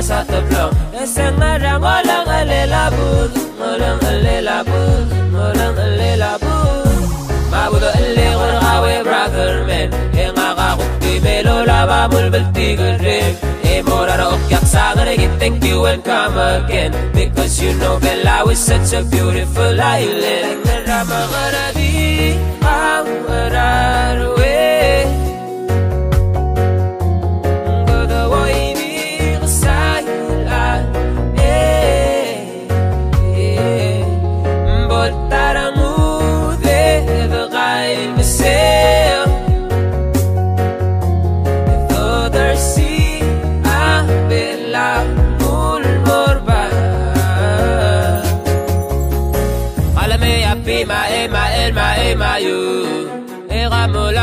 Magamo dar sa tablong Esengarang walang alilabog Walang alilabog Walang alilabog Mabudo aligur gawe brother man. Nga kakukti melo laba mulbalti garim Morara okyak sangan again Thank you and come again. Because you know Bella was such a beautiful island. Ang ngararuwe Ngagawa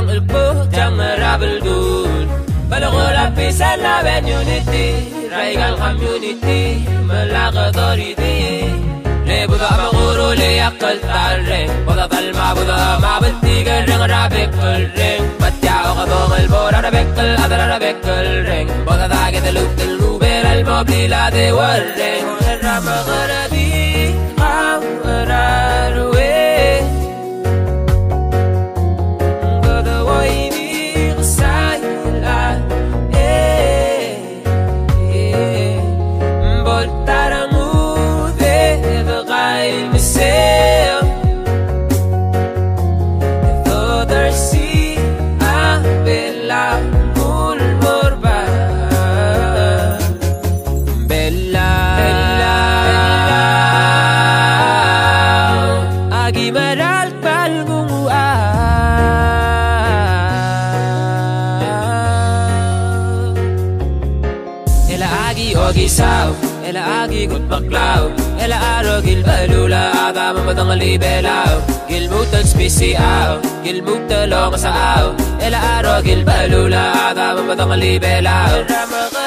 تم القوه تمر بالجود بلغ ربي سلا بين يونيتي رايق الخميونيتي ملاغ ضريدي ريبو ذا مغورو لي أقل تعري وذا ظلمة وذا ما بدي قرن رابك الرين بتيا وغضوغ البورة ربك الأذر ربك الرين وذا ذا قد لوك الروبير المبلي لا دي والرين الرمغ Magimaralt palgunguan Elaagi ogisaw Elaagi gut maklaw Ela araw gilbalula Agama matangali belaw Gilmutan spisiaw Gilmutan lo masaaw Ela araw gilbalula Agama matangali belaw Ramaka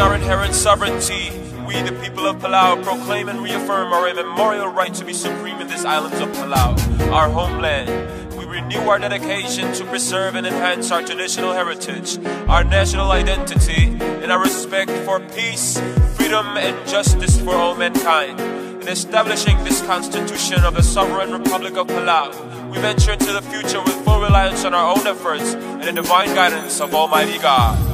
our inherent sovereignty, we, the people of Palau, proclaim and reaffirm our immemorial right to be supreme in these islands of Palau, our homeland. We renew our dedication to preserve and enhance our traditional heritage, our national identity, and our respect for peace, freedom, and justice for all mankind. In establishing this constitution of the sovereign Republic of Palau, we venture into the future with full reliance on our own efforts and the divine guidance of Almighty God.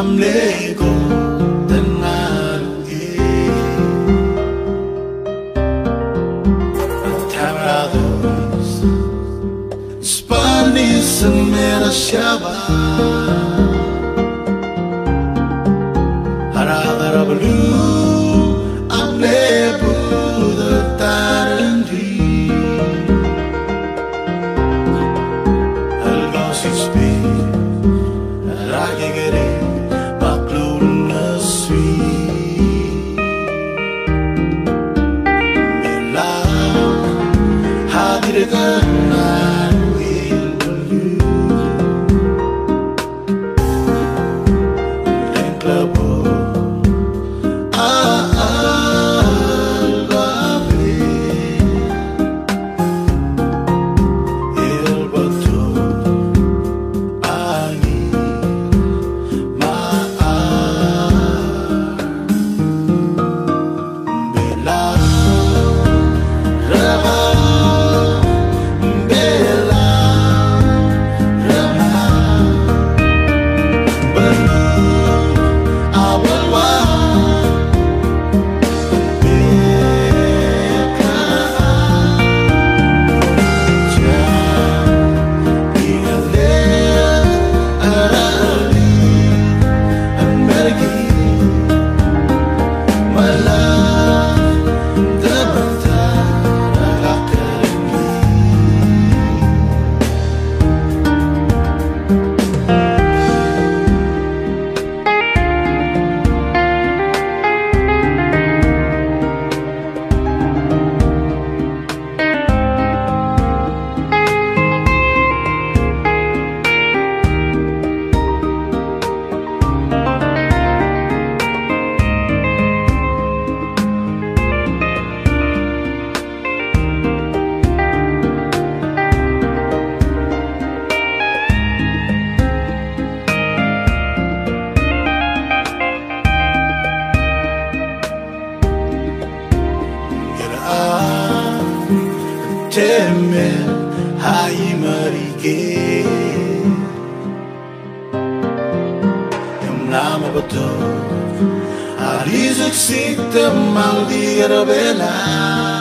amle ko tenarungi Tabrados Spanish and Merashaba Yüzük siktim mal diğer bela